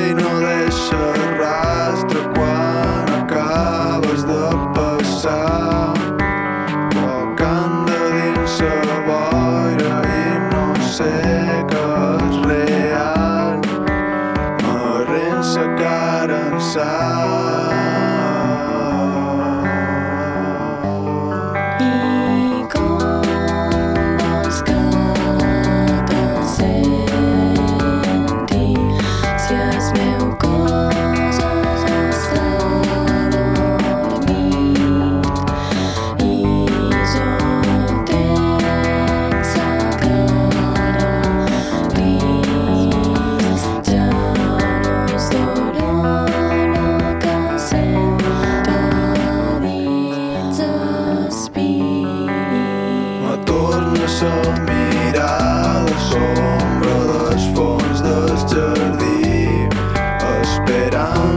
i no deixa rastre quan acabes de passar. Poc anda dins la boira i no sé que és real. M'arrensa cara en sal. esperanza.